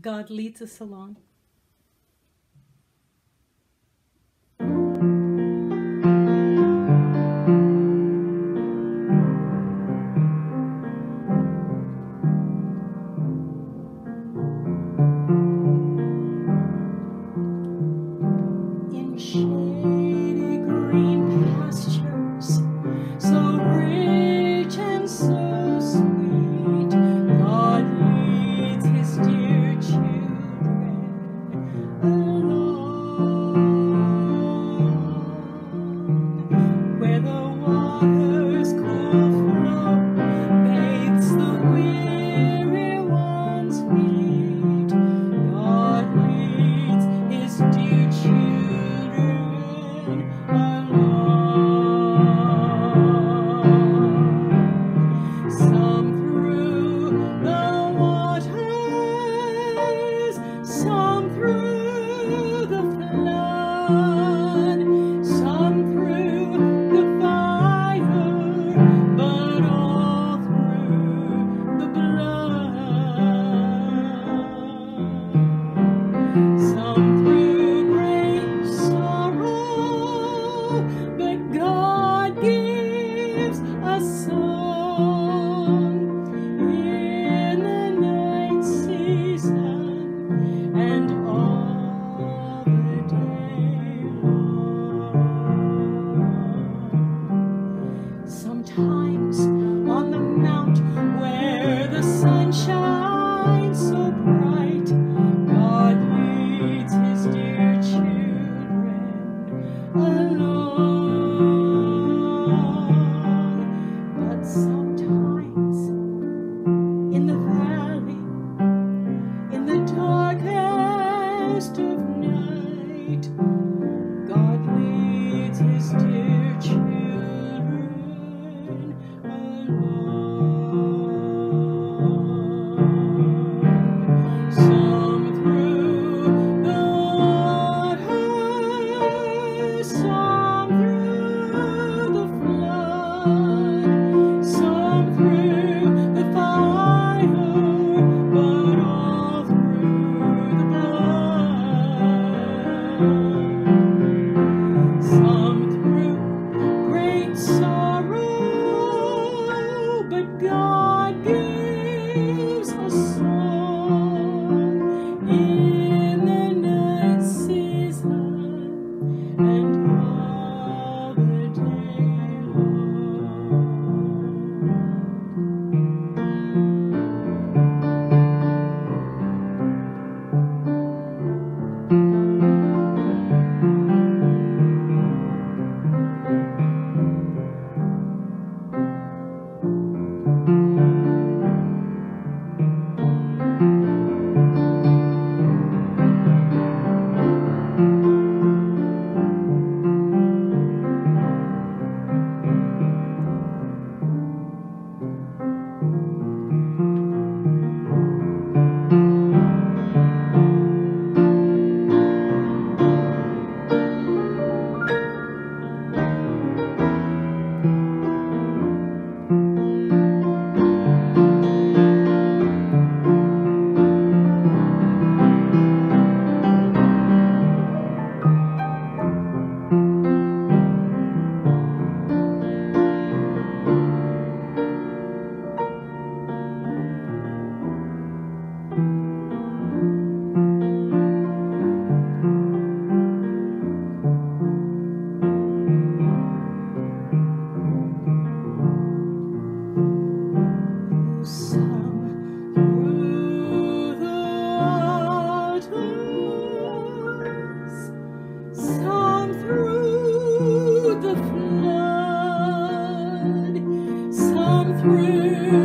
God leads us along. Night, Thank you. you.